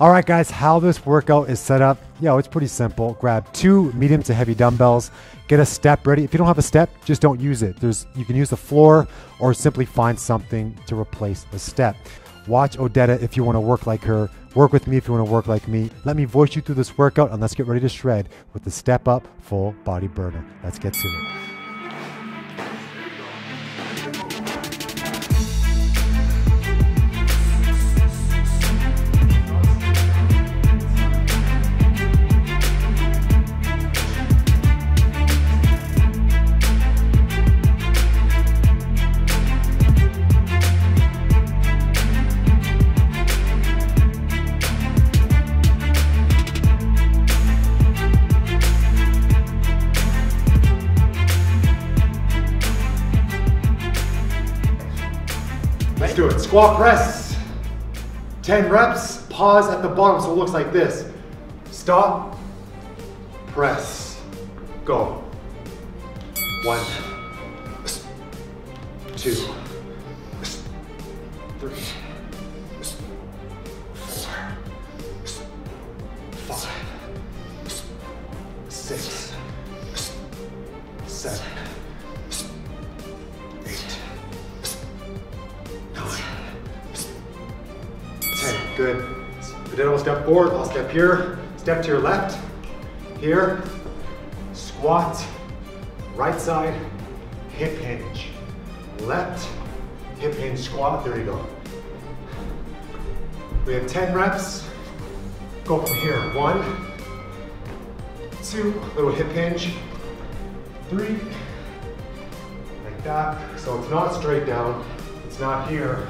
All right, guys, how this workout is set up, yo, it's pretty simple. Grab two medium to heavy dumbbells, get a step ready. If you don't have a step, just don't use it. There's you can use the floor or simply find something to replace the step. Watch Odetta if you want to work like her. Work with me if you want to work like me. Let me voice you through this workout and let's get ready to shred with the step up full body burner. Let's get to it. Do it. Squat press. 10 reps. Pause at the bottom so it looks like this. Stop. Press. Go. One. Here. Step to your left. Here. Squat. Right side. Hip hinge. Left. Hip hinge squat. There you go. We have 10 reps. Go from here. One, two, little hip hinge. Three, like that. So it's not straight down. It's not here.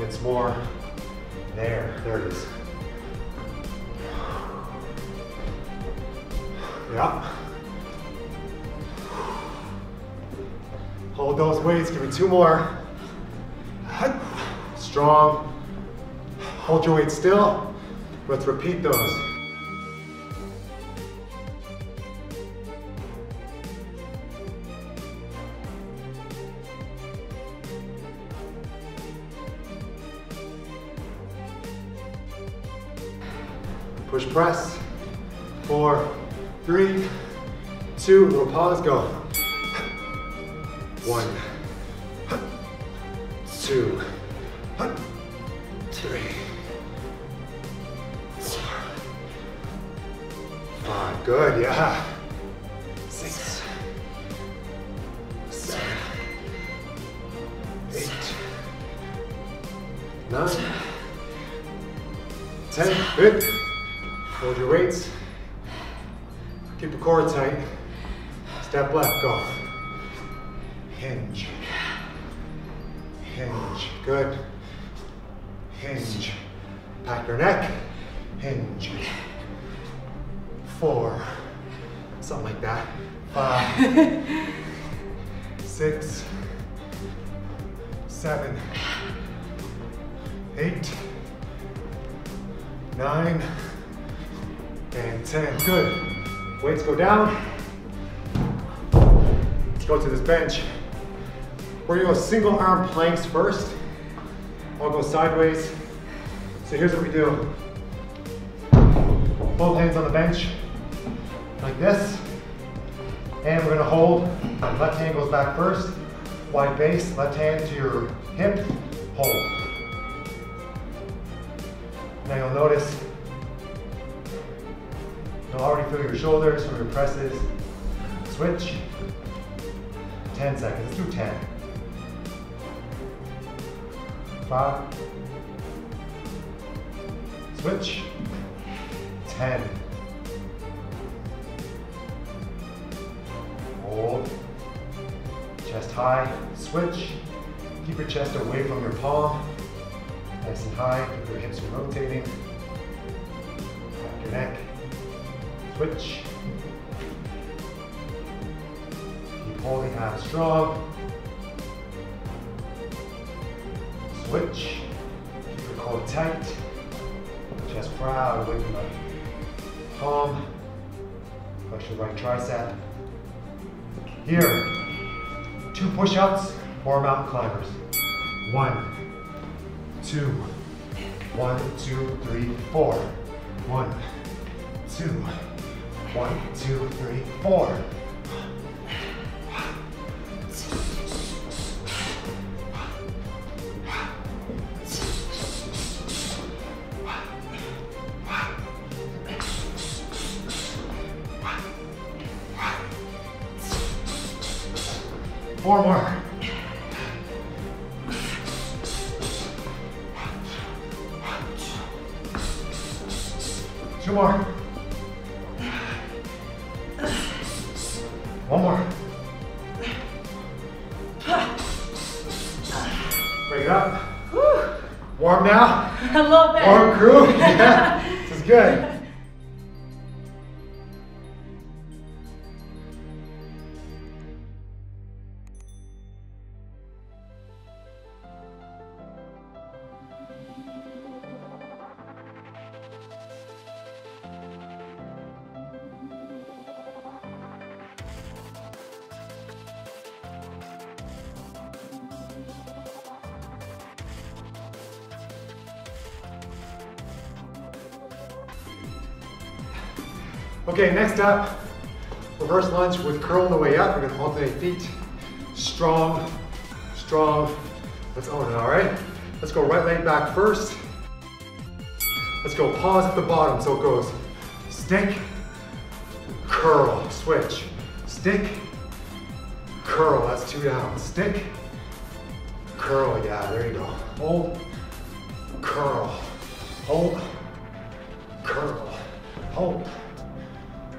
It's more there. There it is. Yeah. Hold those weights. Give me two more. Strong. Hold your weight still. Let's repeat those. Push press. Pause, go. One, two, three, four, five. Good, yeah. Six, seven, eight, nine, ten. Good. Hold your weights. Keep the core tight. Step left, go. Hinge. Hinge. Good. Hinge. Pack your neck. Hinge. Four. Something like that. Five. six. Seven. Eight. Nine. And 10, good. Weights go down. Go to this bench. We're gonna go single arm planks first. I'll go sideways. So here's what we do. Both hands on the bench, like this. And we're gonna hold, left hand goes back first. Wide base, left hand to your hip, hold. Now you'll notice You'll already feel your shoulders from your presses. Switch. 10 seconds. Do 10. Five. Switch. 10. Hold. Chest high. Switch. Keep your chest away from your palm. Nice and high. Keep your hips rotating. Back your neck. Switch. Holding abs strong. Switch. Keep your core tight. Chest proud away from the palm. Flex your right tricep. Here, two push-ups or mountain climbers. One, two, One, two, three, four. One, two. One, two, three. Four more. One more. Break it up. Warm now. A little bit. Warm crew. Up, reverse lunge with curl on the way up. We're gonna alternate feet. Strong, strong. Let's own it, all right? Let's go right leg back first. Let's go pause at the bottom. So it goes stick, curl, switch. Stick, curl, that's two down. Stick, curl, yeah, there you go. Hold, curl, hold, curl, hold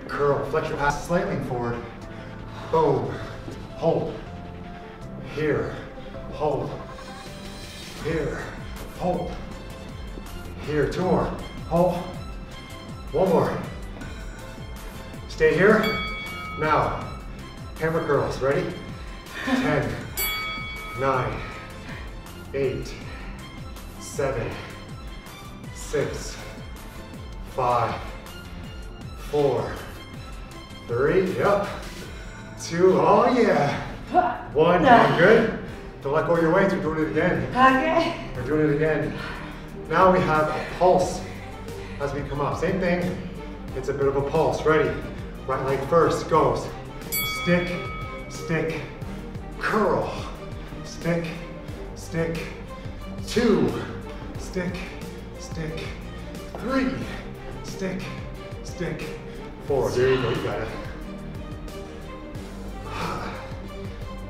curl, flex your ass slightly forward. Boom, hold. Here, hold. Here, hold. Here, two more, hold. One more. Stay here. Now, hammer curls, ready? 10, 9, 8, 7, 6, 5, 4, Three, yep. Two, oh yeah. One, good. Don't let go of your weight, we're doing it again. Okay. We're doing it again. Now we have a pulse as we come up. Same thing, it's a bit of a pulse. Ready? Right leg first goes. Stick, stick, curl. Stick, stick, two. Stick, stick, three. Stick, stick, Four, there you go, you got it.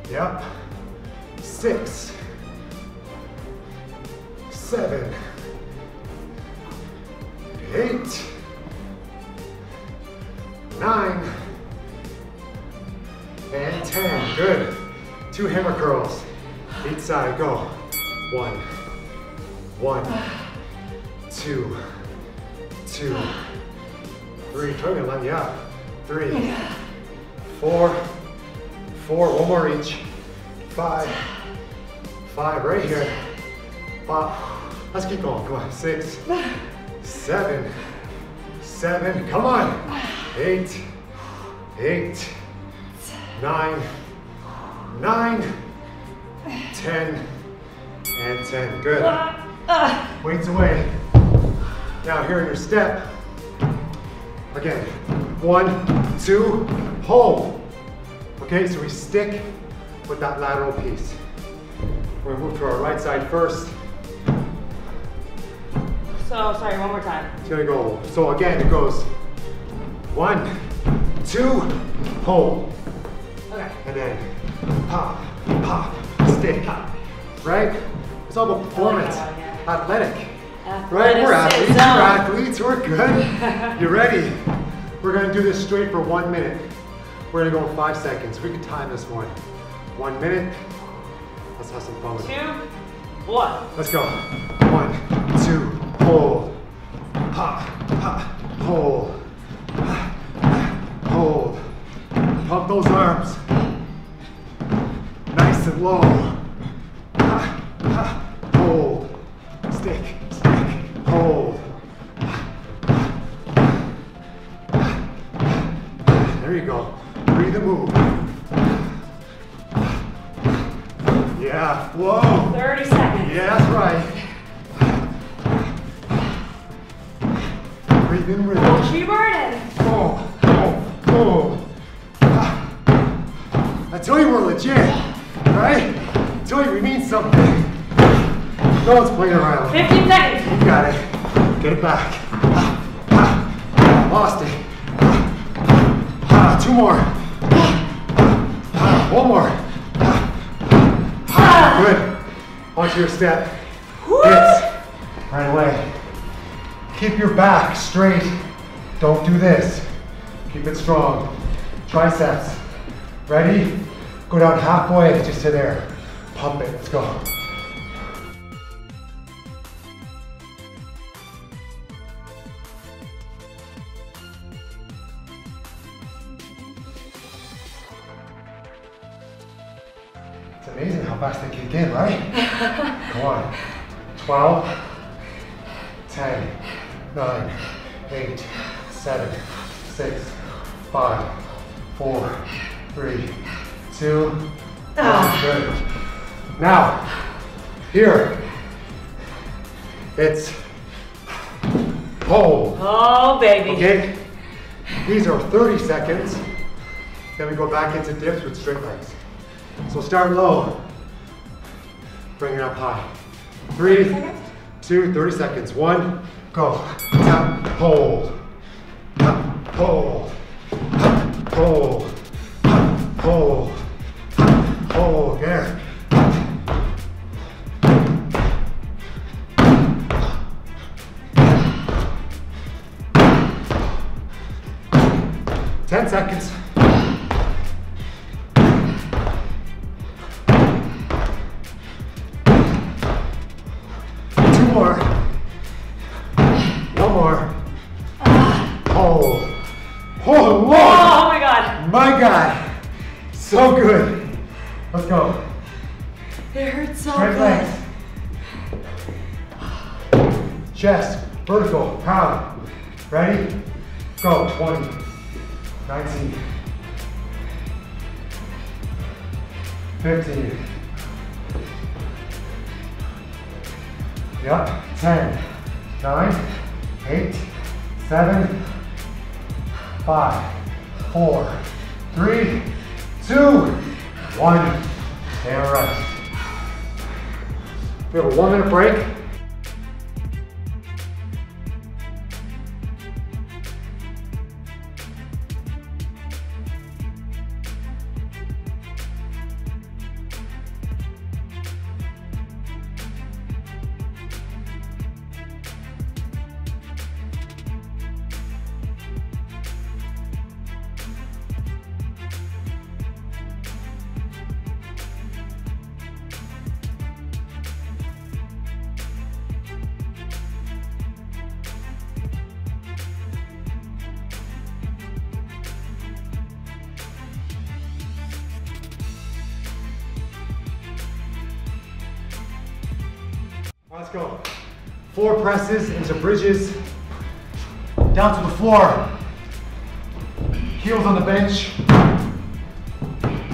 Yep. Six. Seven. Eight. Nine. And 10, good. Two hammer curls, each side, go. One, one, two, two, Three, try to let you out. Three, four, four, one more each. Five, five, right here. Five, let's keep going, come on. Six, seven, seven, come on. Eight, eight, nine, nine, ten, and ten. Good. Ah. Weights away. Now here in your step, Again, one, two, hold. Okay, so we stick with that lateral piece. We're gonna move to our right side first. So, sorry, one more time. It's gonna go, so again, it goes one, two, hold. Okay. And then pop, pop, stick, right? It's all about performance, Oh, yeah. athletic. Right, we're athletes, we're athletes, we're good. You ready? We're gonna do this straight for one minute. We're gonna go in five seconds. We can time this one. One minute. Let's have some fun with it. Two, one. Let's go. One, two, hold. Pop, pop, hold. Hold. Pump those arms. Nice and low. You go. Breathe and move. Yeah, whoa. 30 seconds. Yeah, that's right. breathe in rhythm. Bird and Oh, oh, oh. Ah. I tell you we're legit, right? I tell you we mean something. No one's playing around. 15 seconds. You got it. Get it back. Ah, ah. Lost it. Ah, two more. Ah, one more. Ah, good. Onto your step. Hits. Right away. Keep your back straight. Don't do this. Keep it strong. Triceps. Ready? Go down halfway just to there. Pump it. Let's go. It's amazing how fast they kick in, right? Come on. 12, 10, 9, 8, 7, 6, 5, 4, 3, 2, 1. Good. Now, here, it's hold. Oh, baby. Okay? These are 30 seconds. Then we go back into dips with straight legs. So start low. Bring it up high. Three, two, 30 seconds. One, go. Tap, hold. Tap, hold. Tap, hold. Tap, hold. Tap, hold. There. Ten seconds. Chest, vertical, pound. Ready? Let's go. Four presses into bridges. Down to the floor. Heels on the bench.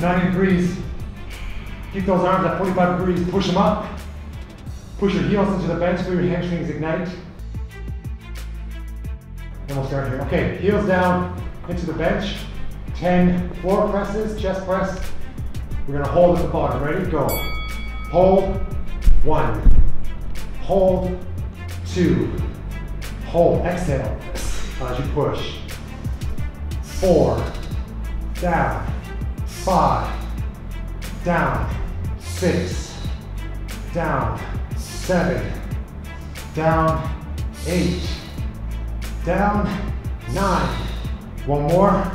90 degrees. Keep those arms at 45 degrees. Push them up. Push your heels into the bench. Feel your hamstrings ignite. And we'll start here. Okay, heels down into the bench. 10 floor presses, chest press. We're gonna hold at the bottom. Ready? Go. Hold. One. Hold. Two. Hold. Exhale as you push. Four. Down. Five. Down. Six. Down. Seven. Down. Eight. Down. Nine. One more.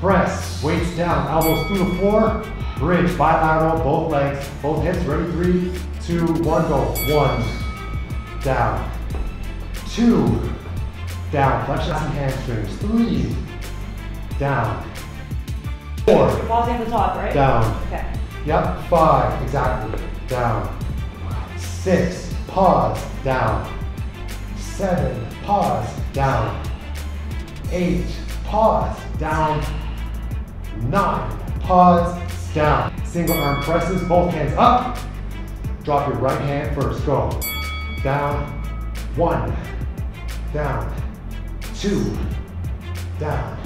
Press. Weights down. Elbows through the floor. Bridge. Bilateral. Both legs. Both hips. Ready? Three, two, one. Go. One. Down. Two. Down. Flexion and hamstrings. Three. Down. Four. Pausing at the top, right? Down. Okay. Yep, five, exactly. Down. Six, pause, down. Seven, pause, down. Eight, pause, down. Nine, pause, down. Single arm presses, both hands up. Drop your right hand first, go. Down, one, down, two, down,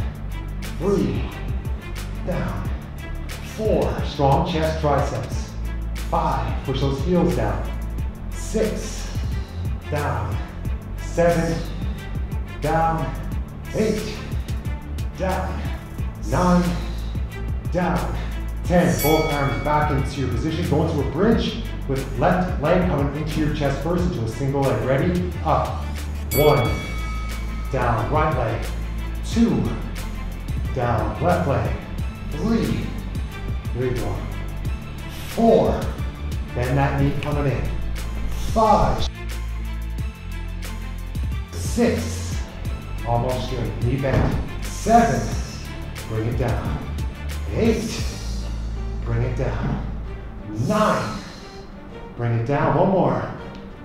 three, down, four, strong chest, triceps, five, push those heels down, six, down, seven, down, eight, down, nine, down, 10. Both arms back into your position. Go into a bridge with left leg coming into your chest first into a single leg. Ready? Up. One. Down. Right leg. Two. Down. Left leg. Three. Good one. Four. Bend that knee coming in. Five. Six. Almost straight. Knee bend. Seven. Bring it down. Eight. Bring it down. Nine. Bring it down. One more.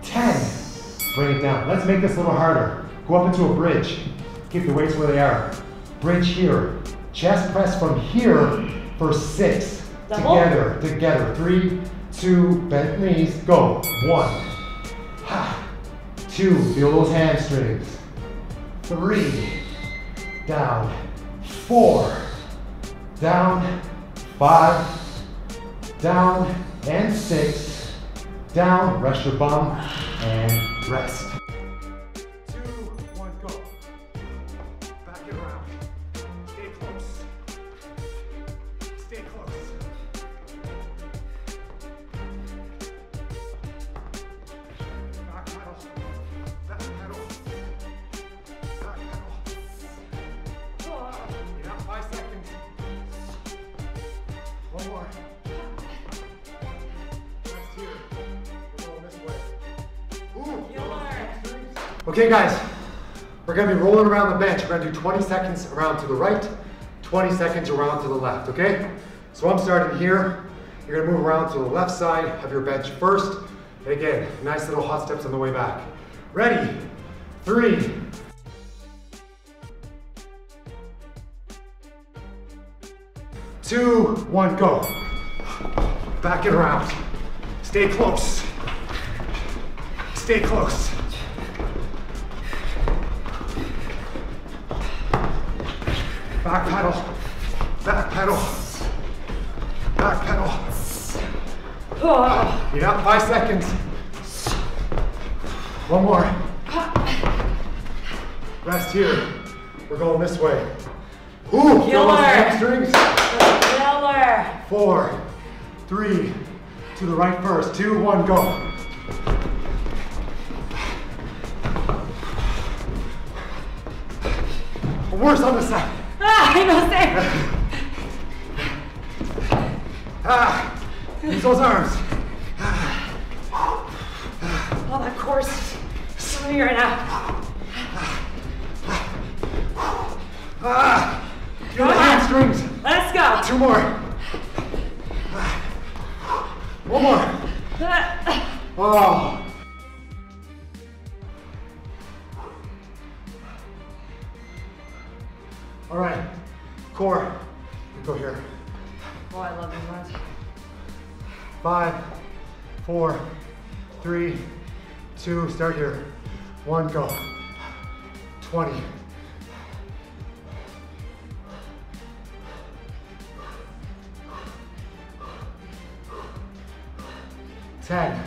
Ten. Bring it down. Let's make this a little harder. Go up into a bridge. Keep the weights where they are. Bridge here. Chest press from here for six. Double? Together. Together. Three, two, bent knees. Go. One. Ha. Two. Feel those hamstrings. Three. Down. Four. Down. Five down and six, down, rest your bum, and rest. Rolling around the bench. We're gonna do 20 seconds around to the right, 20 seconds around to the left, okay? So I'm starting here. You're gonna move around to the left side of your bench first. And again, nice little hot steps on the way back. Ready? Three, two, one, go. Back it around. Stay close. Stay close. Back pedal. Back pedal. Back pedal. Oh, got five seconds. One more. Rest here. We're going this way. Ooh, Killer. hamstrings. killer. Four, three, to the right first. Two, one, go. Worse on the side. I know, same. Ah, use those arms. Oh, that course. Killing me right now. Ah, feel the hamstrings. Let's go. Two more. One more. Oh. All right, core. Go here. Oh, I love these ones. Five, four, three, two, start here. One, go. 20. Ten.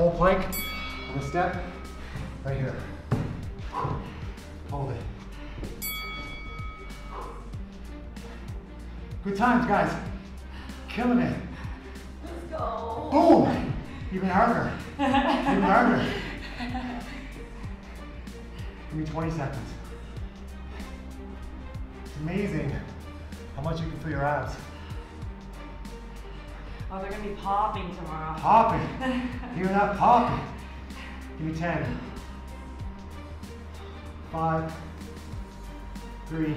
Whole plank on the step, right here. Hold it. Good times, guys. Killing it. Let's go. Boom! Even harder. Even harder. Give me 20 seconds. It's amazing how much you can feel your abs. Oh, they're gonna be popping tomorrow. Popping. Hear that popping? Give me 10. Five, three,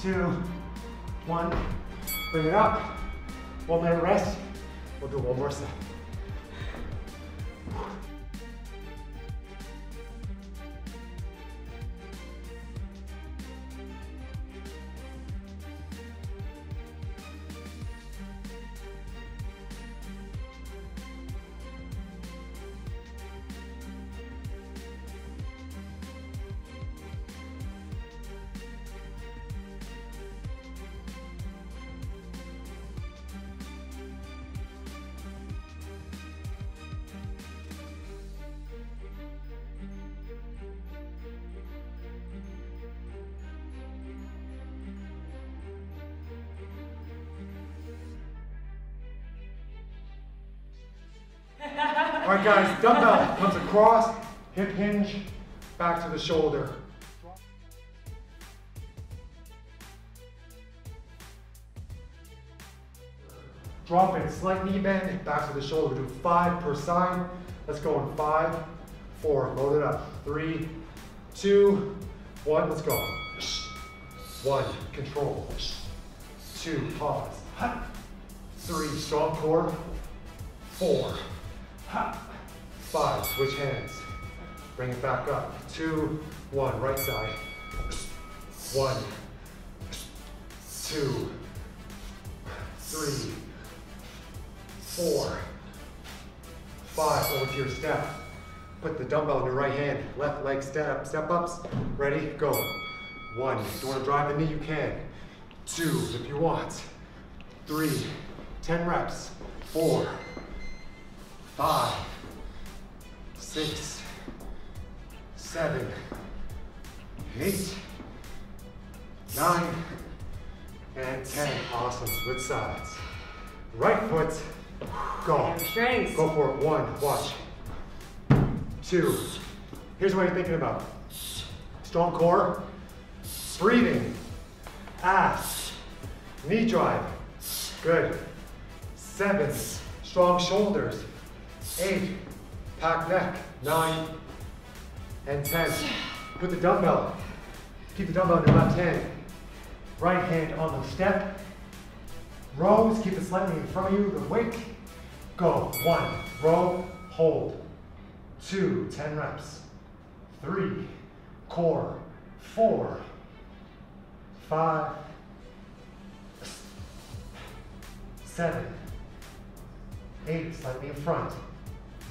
two, one. Bring it up. One minute rest. We'll do one more set. All right, guys, dumbbell comes across, hip hinge, back to the shoulder. Drop it, slight knee bend, back to the shoulder. Do five per side. Let's go in five, four, load it up. Three, two, one, let's go. One, control. Two, pause. Three, strong core. Four, five, switch hands. Bring it back up. Two, one, right side. One, two, three, four, five. Over to your step. Put the dumbbell in your right hand. Left leg step, step ups. Ready, go. One, if you want to drive the knee, you can. Two, if you want. Three, ten reps. Four, five, six, seven, eight, nine, and 10. Awesome, switch sides. Right foot, go. Go for it, one, watch. Two, here's what you're thinking about. Strong core, breathing, ass, knee drive, good. Seven, strong shoulders. Eight, pack neck, nine, and 10. Put the dumbbell, keep the dumbbell in your left hand. Right hand on the step. Rows, keep it slightly in front of you, the weight. Go, one, row, hold. Two, 10 reps. Three, core. Four, five, seven, eight, slightly in front.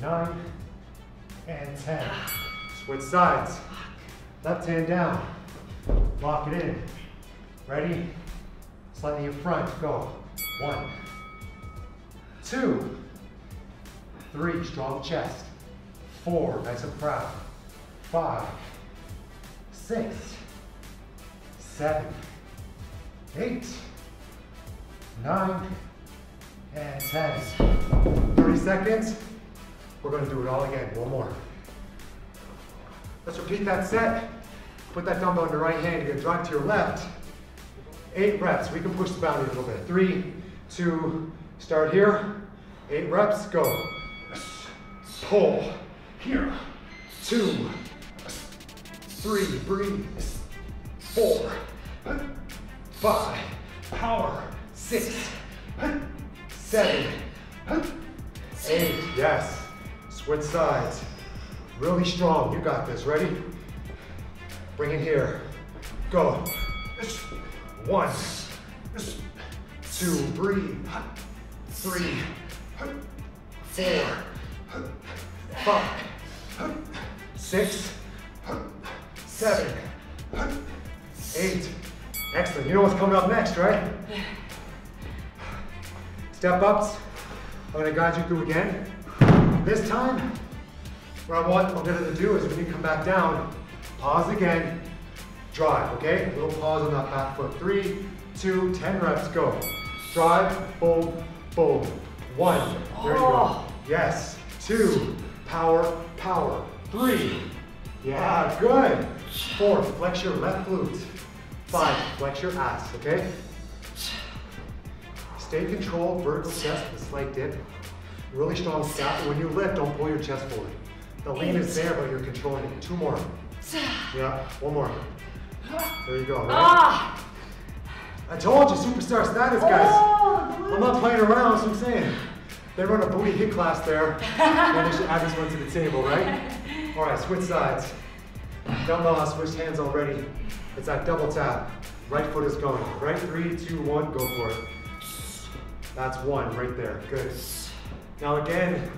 Nine, and 10. Switch sides. Left hand down. Lock it in. Ready? Slightly in front. Go. One, two, three, strong chest. Four, nice and proud. Five, six, seven, eight, nine, and 10. 30 seconds. We're gonna do it all again. One more. Let's repeat that set. Put that dumbbell in your right hand. You're gonna drive to your left. Eight reps. We can push the boundary a little bit. Three, two, start here. Eight reps, go. Pull. Here. Two. Three, breathe. Four. Five. Power. Six. Seven. Eight. Yes. Switch sides. Really strong. You got this. Ready? Bring it here. Go. One. Two. Breathe. Three. Four. Five. Six. Seven. Eight. Excellent. You know what's coming up next, right? Step ups. I'm gonna guide you through again. This time, what I want Odetta to do is when you come back down, pause again, drive, okay? A little pause on that back foot. Three, two, ten reps, go. Drive, boom, boom. One, there you go. Oh. Yes, two, power, power. Three, yeah, good. Four, flex your left glute. Five, flex your ass, okay? Stay controlled, vertical chest with a slight dip. Really strong scap. When you lift, don't pull your chest forward. The lean is there, but you're controlling it. Two more. Yeah, one more. There you go. Right? Ah! I told you, superstar status, guys. Oh, I'm not playing around, that's what I'm saying. They run a booty HIIT class there, and they should add this one to the table, right? All right, switch sides. Dumbbell, I switched hands already. It's that double tap. Right foot is going. Right, three, two, one, go for it. That's one right there, good. Now again,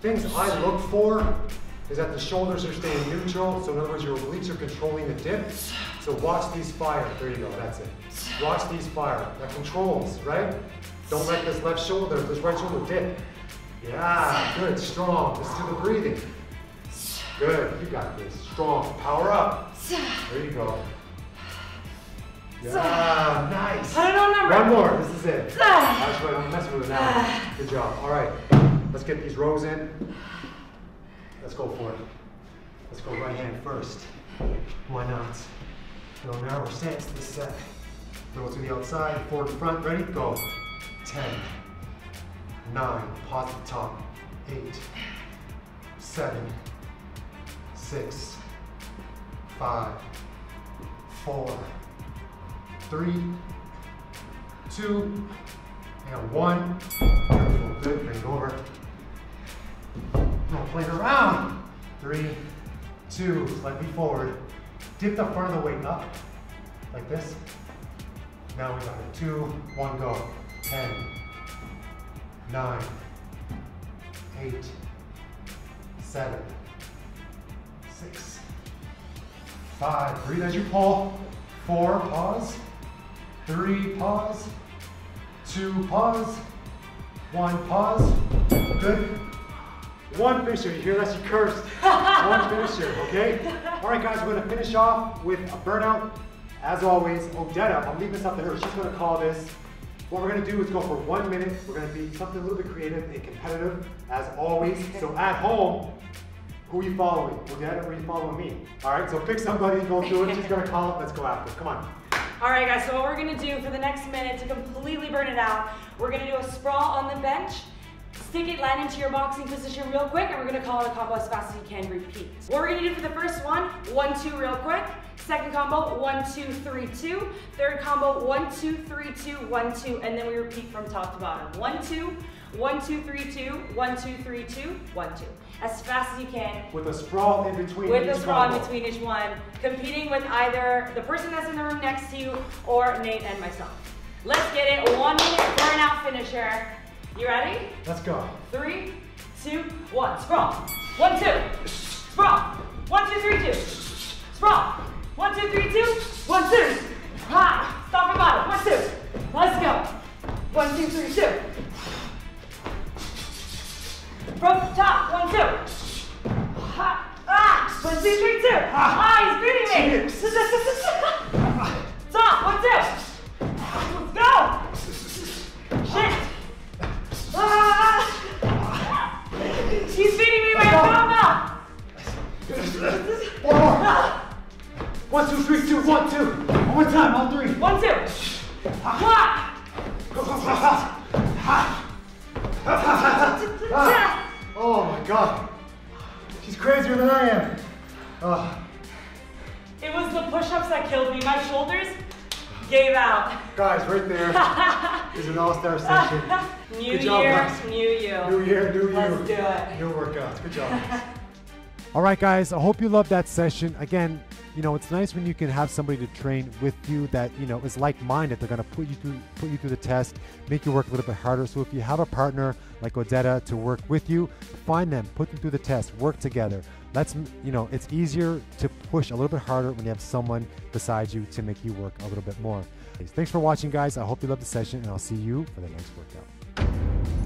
things I look for is that the shoulders are staying neutral. So in other words, your obliques are controlling the dip. So watch these fire. There you go, that's it. Watch these fire. That controls, right? Don't let this left shoulder, this right shoulder dip. Yeah, good, strong. Listen to the breathing. Good, you got this. Strong, power up. There you go. Yeah, ah, nice. I don't know number. One more, this is it. That's right, I'm messing with it now. Good job. All right, let's get these rows in. Let's go for it. Let's go right hand first. Why not? No narrower stance this set. Throw to the outside, forward front, ready, go. 10, 9, pause at the top, 8, 7, 6, 5, 4, 3, 2, and 1. Beautiful, good, bring it over. No playing around. Three, two, slightly forward. Dip the front of the weight up, like this. Now we got it. Two, one, go. Ten, nine, eight, seven, six, five. Breathe as you pull. Four, pause. Three, pause. Two, pause. One, pause. Good. One finisher. You hear that? She cursed. One finisher, okay? All right, guys, we're gonna finish off with a burnout. As always, Odetta, I'm leaving this up to her. She's gonna call this. What we're gonna do is go for one minute. We're gonna be something a little bit creative and competitive, as always. So at home, who are you following? Odetta, or are you following me? All right, so pick somebody, go through it. She's gonna call it. Let's go after. Come on. All right, guys, so what we're gonna do for the next minute to completely burn it out, we're gonna do a sprawl on the bench, stick it, land into your boxing position real quick, and we're gonna call it a combo as fast as you can, repeat. What we're gonna do for the first one, one, two, real quick. Second combo, one, two, three, two. Third combo, one, two, three, two, one, two, and then we repeat from top to bottom. One, two, one, two, three, two, one, two, three, two, one, two. As fast as you can, With a sprawl in between. with each sprawl in combo. between each one, competing with either the person that's in the room next to you or Nate and myself. Let's get it. One minute burnout finisher. You ready? Let's go. Three, two, one. Sprawl. One, two. Sprawl. One, two, three, two. Sprawl. One, two, three, two. One, two. Ha. Stop at bottom. One, two. Let's go. One, two, three, two. From the top. One, two. Ha. Ah. One, two, three, two. Ah, he's beating me. Stop. One, two. Let's go. Shit. Ah! She's beating me a combo! One more. One, two, three, two, one, two. One more time, all three. One, two. Ha! Oh. She's crazier than I am. Oh, It was the push-ups that killed me. My shoulders gave out. guys, right there is an all-star session. New Good job, year, guys. new you. New year, new you. Let's do it. New workouts. Good job. All right, guys. I hope you loved that session. Again, you know, it's nice when you can have somebody to train with you that you know is like-minded. They're gonna put you through put you through the test, make you work a little bit harder. So if you have a partner like Odetta to work with you, find them, put them through the test, work together. Let's you know, it's easier to push a little bit harder when you have someone beside you to make you work a little bit more. Thanks for watching, guys. I hope you loved the session, and I'll see you for the next workout.